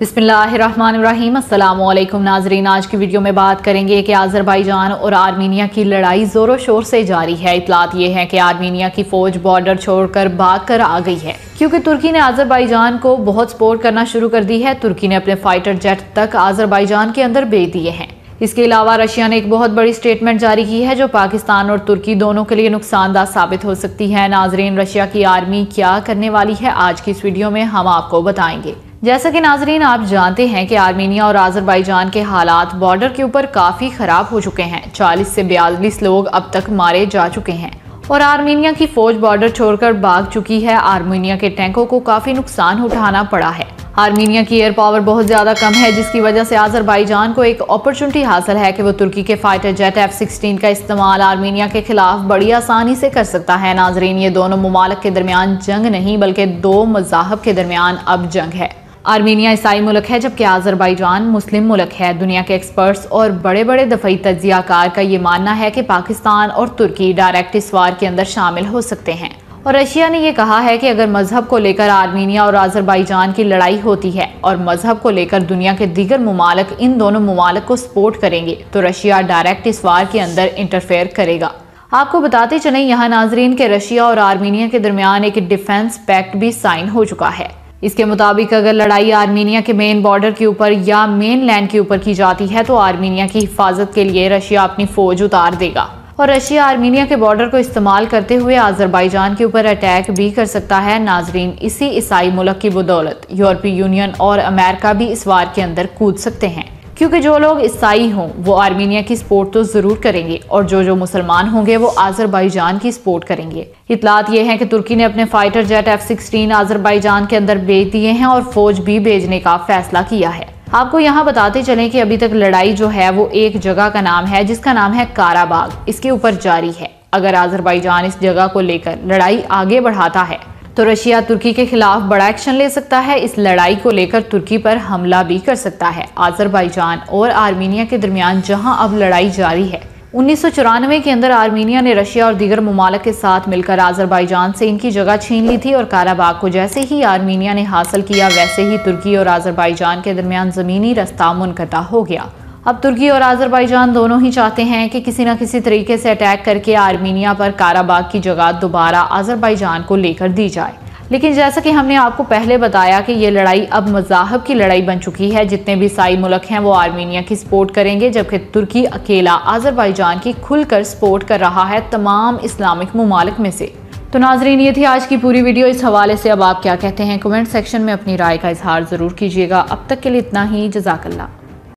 بسم اللہ الرحمن الرحیم۔ السلام علیکم۔ ناظرین، آج کی ویڈیو میں بات کریں گے کہ آذربائیجان اور آرمینیا کی لڑائی زور و شور سے جاری ہے۔ اطلاعات یہ ہے کہ آرمینیا کی فوج بارڈر چھوڑ کر بھاگ کر آ گئی ہے۔ کیونکہ ترکی نے آذربائیجان کو بہت سپورٹ کرنا شروع کر دی ہے، ترکی نے اپنے فائٹر جیٹ تک آذربائیجان کے اندر بیچ دیے ہیں۔ اس کے علاوہ رشیا نے ایک بہت بڑی سٹیٹمنٹ جاری کی ہے جو پاکستان اور ترکی دونوں کے لیے نقصان دہ ثابت ہو سکتی ہے۔ ناظرین، رشیا کی آرمی کیا کرنے والی ہے؟ آج کی اس ویڈیو میں ہم آپ کو بتائیں گے۔ جیسا کہ ناظرین، آپ جانتے ہیں کہ آرمینیا اور آذربائیجان کے حالات بارڈر کے اوپر کافی خراب ہو چکے ہیں۔ چالیس سے بیالیس لوگ اب تک مارے جا چکے ہیں۔ اور آرمینیا کی فوج بارڈر چھوڑ کر باغ چکی ہے۔ آرمینیا کے ٹینکوں کو کافی نقصان اٹھانا پڑا ہے۔ آرمینیا کی ایئر پاور بہت زیادہ کم ہے، جس کی وجہ سے آذربائیجان کو ایک اپرچونٹی حاصل ہے کہ وہ ترکی کے فائٹر جیٹ ایف سکسٹین کا استعمال آرمینیا کے خلاف بڑی آسانی سے کر سکتا ہے۔ ناظرین، یہ دونوں ممالک کے درمیان جنگ نہیں، بلکہ دو مذاہب کے درمیان اب جنگ ہے۔ آرمینیا عیسائی ملک ہے، جبکہ آذربائیجان مسلم ملک ہے۔ دنیا کے ایکسپرٹس اور بڑے بڑے دفعی تجزیہ کار کا یہ ماننا ہے کہ پاکستان اور ترکی ڈائریکٹ اسوار کے اندر شامل ہو سکتے ہیں۔ اور رشیا نے یہ کہا ہے کہ اگر مذہب کو لے کر آرمینیا اور آذربائیجان کی لڑائی ہوتی ہے اور مذہب کو لے کر دنیا کے دیگر ممالک ان دونوں ممالک کو سپورٹ کریں گے، تو رشیا ڈائریکٹ اسوار کے اندر انٹرفیئر کرے گا۔ آپ کو بتاتے چلیں، یہاں ناظرین کے رشیا اور آرمینیا کے درمیان ایک ڈیفنس پیکٹ بھی سائن ہو چکا ہے۔ اس کے مطابق اگر لڑائی آرمینیا کے مین بارڈر کے اوپر یا مین لینڈ کے اوپر کی جاتی ہے، تو آرمینیا کی حفاظت کے لیے رشیا اپنی فوج اتار دے گا۔ اور رشیا آرمینیا کے بارڈر کو استعمال کرتے ہوئے آذربائیجان کے اوپر اٹیک بھی کر سکتا ہے ناظرین۔ اسی عیسائی ملک کی بدولت، یورپی یونین اور امریکہ بھی اس وار کے اندر کود سکتے ہیں۔ کیونکہ جو لوگ عیسائی ہوں، وہ آرمینیا کی سپورٹ تو ضرور کریں گے اور جو جو مسلمان ہوں گے، وہ آذربائیجان کی سپورٹ کریں گے۔ اطلاعات یہ ہیں کہ ترکی نے اپنے fighter jet F sixteen Azerbaijan کے اندر بیچ دیے ہیں اور فوج بھی بھیجنے کا فیصلہ کیا ہے۔ آپ کو یہاں بتاتے چلیں کہ ابھی تک لڑائی جو ہے، وہ ایک جگہ کا نام ہے، جس کا نام ہے کارا باغ اس کے اوپر جاری ہے۔ اگر آذربائیجان اس جگہ کو لے کر لڑائی آگے بڑھاتا ہے تو رشیا ترکی کے خلاف بڑا ایکشن لے سکتا ہے۔ اس لڑائی کو لے کر ترکی پر حملہ بھی کر سکتا ہے۔ آذربائیجان اور آرمینیا کے درمیان جہاں اب لڑائی جاری ہے۔ انیس سو چورانوے کے اندر آرمینیا نے رشیا اور دیگر ممالک کے ساتھ مل کر آذربائیجان سے ان کی جگہ چھین لی تھی اور کارا باغ کو جیسے ہی آرمینیا نے حاصل کیا، ویسے ہی ترکی اور آذربائیجان کے درمیان زمینی رستہ منقطع ہو گیا۔ اب ترکی اور آذربائیجان دونوں ہی چاہتے ہیں کہ کسی نہ کسی طریقے سے اٹیک کر کے آرمینیا پر کارا باغ کی جگہ دوبارہ آذربائیجان کو لے کر دی جائے۔ لیکن جیسا کہ ہم نے آپ کو پہلے بتایا کہ یہ لڑائی اب مذاہب کی لڑائی بن چکی ہے۔ جتنے بھی سائی ملک ہیں وہ آرمینیا کی سپورٹ کریں گے، جبکہ ترکی اکیلا آذربائیجان کی کھل کر سپورٹ کر رہا ہے تمام اسلامک ممالک میں سے۔ تو ناظرین، یہ تھی آج کی پوری ویڈیو۔ اس حوالے سے اب آپ کیا کہتے ہیں؟ کومنٹ سیکشن میں اپنی رائے کا اظہار ضرور کیجیے گا۔ اب تک کے لیے اتنا ہی۔ جزاک اللہ۔